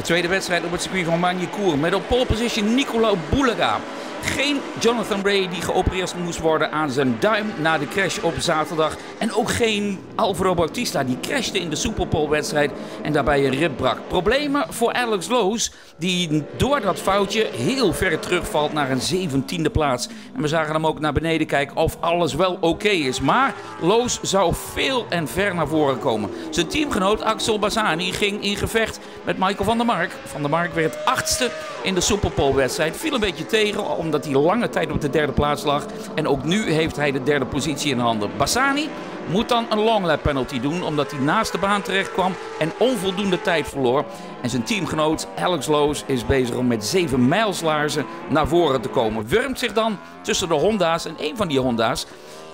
De tweede wedstrijd op het circuit van Magny-Cours met op pole position Nicolau Boulega. Geen Jonathan Ray die geopereerd moest worden aan zijn duim na de crash op zaterdag. En ook geen Alvaro Bautista die crashte in de Super wedstrijd en daarbij een rib brak. Problemen voor Alex Loos die door dat foutje heel ver terugvalt naar een zeventiende plaats. En we zagen hem ook naar beneden kijken of alles wel oké is. Maar Loos zou veel en ver naar voren komen. Zijn teamgenoot Axel Bassani ging in gevecht met Michael van der Mark. Van der Mark werd achtste in de Super wedstrijd. Viel een beetje tegen omdat hij lange tijd op de derde plaats lag. En ook nu heeft hij de derde positie in handen. Bassani moet dan een longlap penalty doen omdat hij naast de baan terecht kwam en onvoldoende tijd verloor. En zijn teamgenoot Alex Loos is bezig om met zeven mijlslaarzen naar voren te komen. Wurmt zich dan tussen de Honda's en een van die Honda's,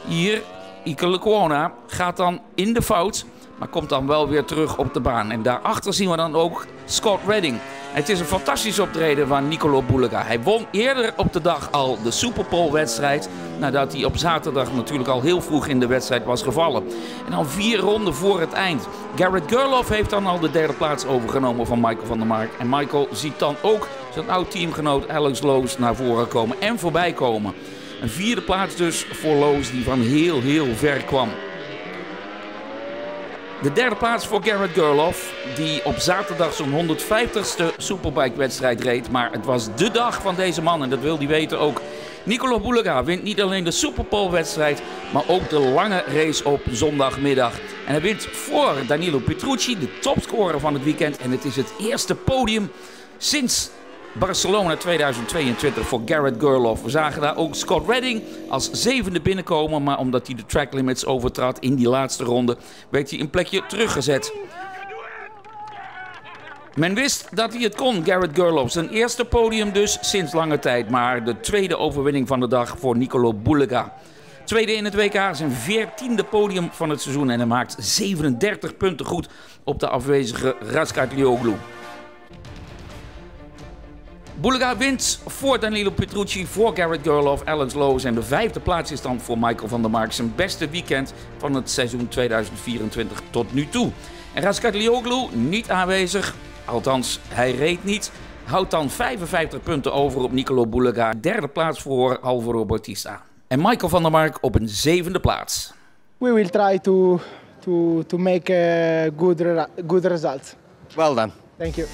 hier Ike Lecuona, gaat dan in de fout, maar komt dan wel weer terug op de baan. En daarachter zien we dan ook Scott Redding. Het is een fantastisch optreden van Nicolo Boulega. Hij won eerder op de dag al de Super wedstrijd. Nadat hij op zaterdag natuurlijk al heel vroeg in de wedstrijd was gevallen. En dan vier ronden voor het eind. Garrett Gerloff heeft dan al de derde plaats overgenomen van Michael van der Mark. En Michael ziet dan ook zijn oud teamgenoot Alex Loos naar voren komen en voorbij komen. Een vierde plaats dus voor Loos die van heel heel ver kwam. De derde plaats voor Garrett Gerloff, die op zaterdag zo'n 150ste Superbike-wedstrijd reed. Maar het was de dag van deze man en dat wil hij weten ook. Nicolo Boulega wint niet alleen de Superpole-wedstrijd, maar ook de lange race op zondagmiddag. En hij wint voor Danilo Petrucci, de topscorer van het weekend. En het is het eerste podium sinds Barcelona 2022 voor Garrett Gerloff. We zagen daar ook Scott Redding als zevende binnenkomen. Maar omdat hij de track limits overtrad in die laatste ronde, werd hij een plekje teruggezet. Men wist dat hij het kon, Garrett Gerloff. Zijn eerste podium dus sinds lange tijd. Maar de tweede overwinning van de dag voor Nicolo Boulega. Tweede in het WK, zijn veertiende podium van het seizoen. En hij maakt 37 punten goed op de afwezige Raskat Lioglu. Boulega wint voor Danilo Petrucci, voor Garrett Gerloff, Alex Loos. En de vijfde plaats is dan voor Michael van der Mark. Zijn beste weekend van het seizoen 2024 tot nu toe. En Raskat Lioglu niet aanwezig. Althans, hij reed niet. Houdt dan 55 punten over op Nicolo Boulega. Derde plaats voor Alvaro Bautista. En Michael van der Mark op een zevende plaats. We will try to, to, to make a good, good result. Well done. Thank you.